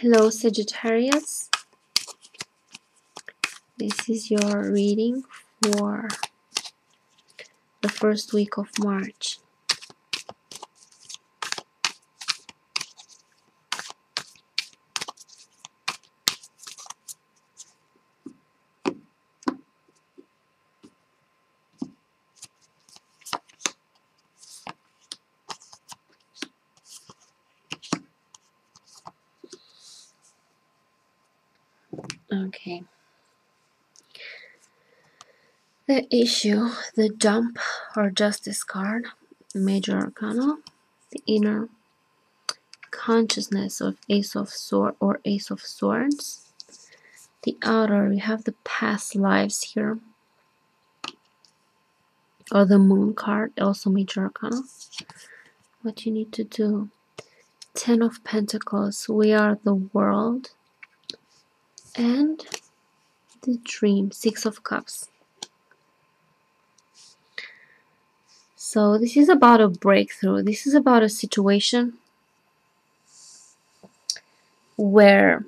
Hello, Sagittarius. This is your reading for the first week of March. Okay. The issue, the jump or justice card, major arcana, the inner consciousness of ace of sword or ace of swords. The outer, we have the past lives here. Or the moon card, also major arcana. What you need to do. Ten of Pentacles, we are the world and the dream six of cups. So this is about a breakthrough. This is about a situation where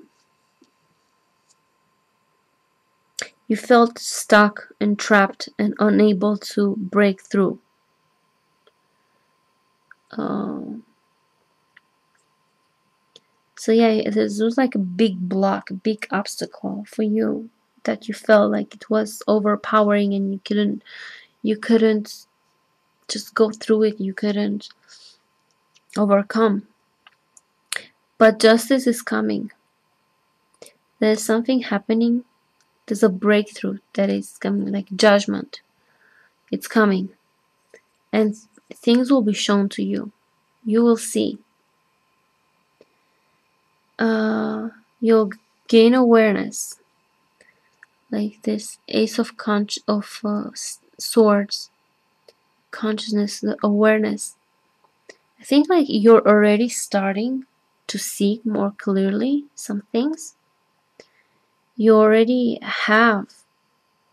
you felt stuck and trapped and unable to break through. Um, so yeah, this was like a big block, a big obstacle for you that you felt like it was overpowering and you couldn't you couldn't just go through it, you couldn't overcome. But justice is coming. There's something happening. There's a breakthrough that is coming, like judgment. It's coming. And things will be shown to you. You will see uh, you'll gain awareness. Like this ace of conch of uh, swords. Consciousness the awareness. I think like you're already starting to see more clearly some things. You already have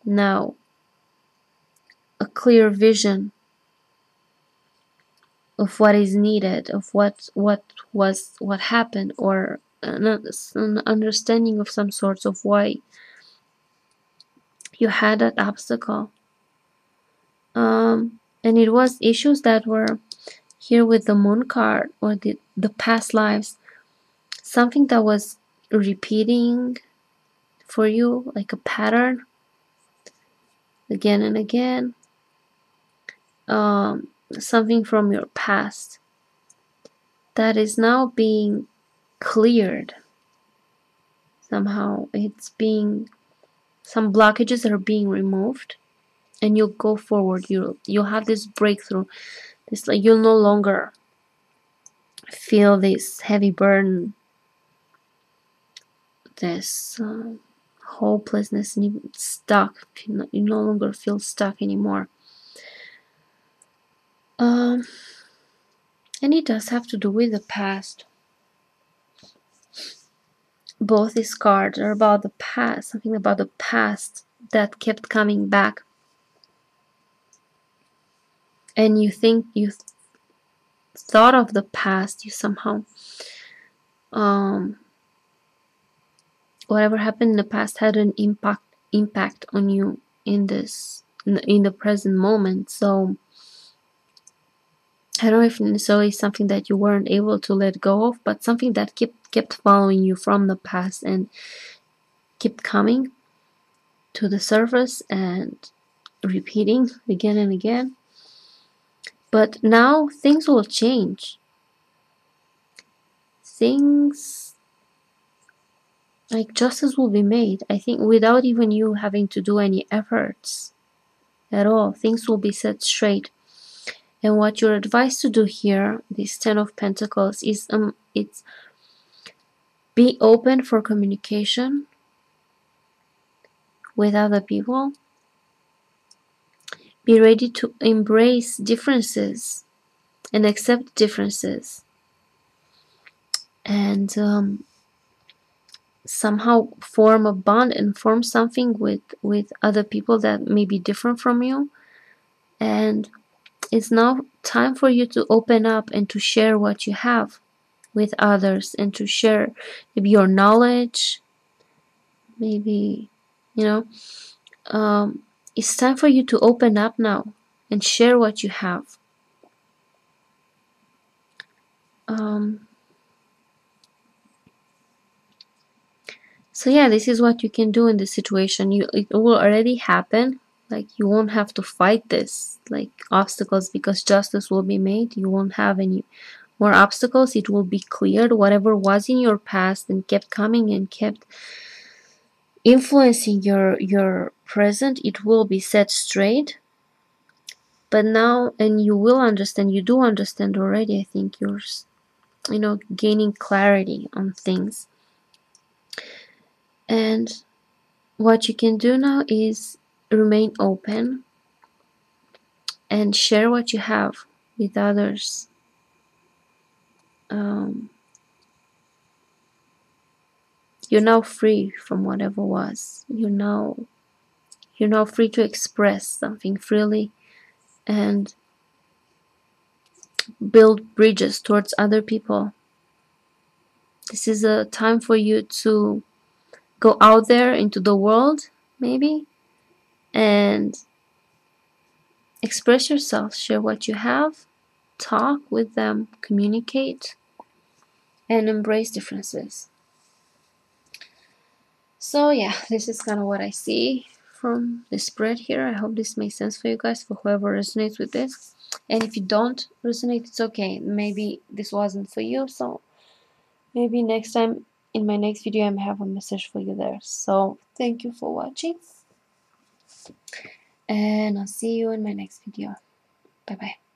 now a clear vision of what is needed of what what was what happened or an understanding of some sorts of why you had that obstacle. Um, and it was issues that were here with the moon card or the, the past lives, something that was repeating for you like a pattern again and again. Um, something from your past that is now being cleared. Somehow it's being some blockages are being removed and you'll go forward. You'll you'll have this breakthrough. This like you'll no longer feel this heavy burden, this uh, hopelessness and stuck. You no longer feel stuck anymore. Um, and it does have to do with the past both these cards are about the past, something about the past that kept coming back. And you think you th thought of the past, you somehow, um, whatever happened in the past had an impact impact on you in this in the present moment. So I don't know if necessarily something that you weren't able to let go of, but something that kept kept following you from the past and kept coming to the surface and repeating again and again. But now things will change. Things like justice will be made. I think without even you having to do any efforts at all, things will be set straight and what you're advised to do here, this Ten of Pentacles, is um, it's be open for communication with other people. Be ready to embrace differences and accept differences. And um, somehow form a bond and form something with, with other people that may be different from you. And it's now time for you to open up and to share what you have with others and to share maybe your knowledge maybe you know um, it's time for you to open up now and share what you have. Um, so yeah this is what you can do in this situation. You it will already happen. Like you won't have to fight this like obstacles because justice will be made. You won't have any more obstacles it will be cleared. Whatever was in your past and kept coming and kept influencing your your present it will be set straight. But now and you will understand you do understand already i think you're you know gaining clarity on things. And what you can do now is remain open and share what you have with others um, you're now free from whatever was. You're now you're now free to express something freely and build bridges towards other people. This is a time for you to go out there into the world maybe and express yourself share what you have talk with them communicate and embrace differences. So yeah this is kind of what I see from the spread here. I hope this makes sense for you guys for whoever resonates with this. And if you don't resonate it's okay. Maybe this wasn't for you so maybe next time in my next video I have a message for you there. So thank you for watching and I'll see you in my next video. Bye bye